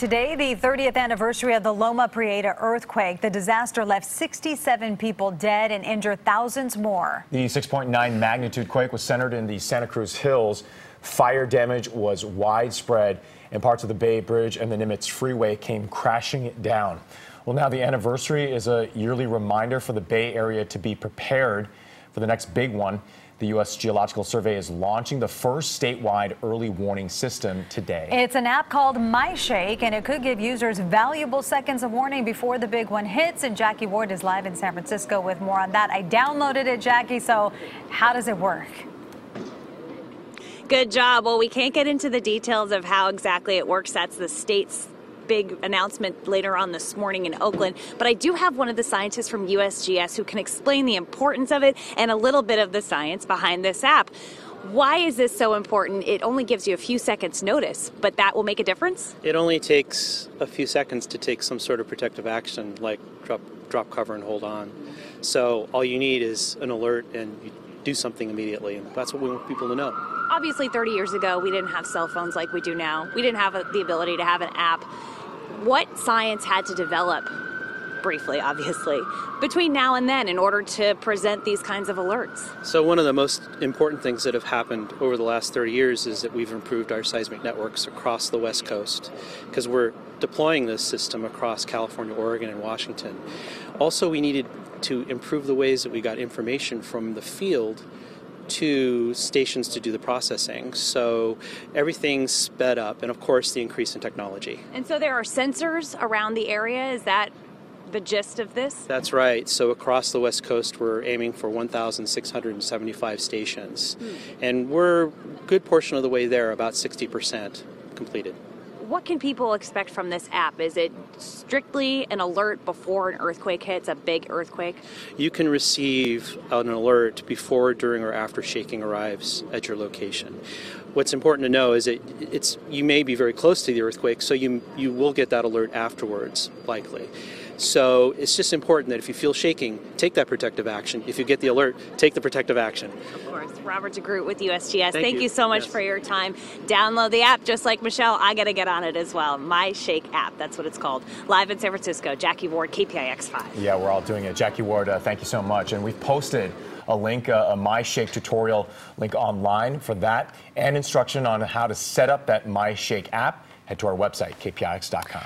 Today, the 30th anniversary of the Loma Prieta earthquake. The disaster left 67 people dead and injured thousands more. The 6.9 magnitude quake was centered in the Santa Cruz Hills. Fire damage was widespread, and parts of the Bay Bridge and the Nimitz Freeway came crashing down. Well, now the anniversary is a yearly reminder for the Bay Area to be prepared for the next big one. The U.S. Geological Survey is launching the first statewide early warning system today. It's an app called MyShake, and it could give users valuable seconds of warning before the big one hits. And Jackie Ward is live in San Francisco with more on that. I downloaded it, Jackie. So, how does it work? Good job. Well, we can't get into the details of how exactly it works. That's the state's big announcement later on this morning in Oakland. But I do have one of the scientists from USGS who can explain the importance of it and a little bit of the science behind this app. Why is this so important? It only gives you a few seconds notice, but that will make a difference? It only takes a few seconds to take some sort of protective action like drop drop cover and hold on. So all you need is an alert and you do something immediately and that's what we want people to know. Obviously 30 years ago we didn't have cell phones like we do now. We didn't have the ability to have an app what science had to develop briefly, obviously, between now and then in order to present these kinds of alerts? So, one of the most important things that have happened over the last 30 years is that we've improved our seismic networks across the West Coast because we're deploying this system across California, Oregon, and Washington. Also, we needed to improve the ways that we got information from the field to stations to do the processing. So everything's sped up, and of course, the increase in technology. And so there are sensors around the area. Is that the gist of this? That's right. So across the West Coast, we're aiming for 1,675 stations. Hmm. And we're a good portion of the way there, about 60% completed what can people expect from this app? Is it strictly an alert before an earthquake hits, a big earthquake? You can receive an alert before, during, or after shaking arrives at your location. What's important to know is that it's you may be very close to the earthquake, so you you will get that alert afterwards, likely. So it's just important that if you feel shaking, take that protective action. If you get the alert, take the protective action. Of course. Robert DeGroot with USGS. Thank, Thank you. you. so much yes. for your time. Download the app just like Michelle. I got to get on it as well. My Shake app. That's what it's called. Live in San Francisco. Jackie Ward, KPIX 5. Yeah, we're all doing it. Jackie Ward, uh, thank you so much. And we've posted a link, uh, a MyShake tutorial link online for that and instruction on how to set up that My Shake app. Head to our website, kpix.com.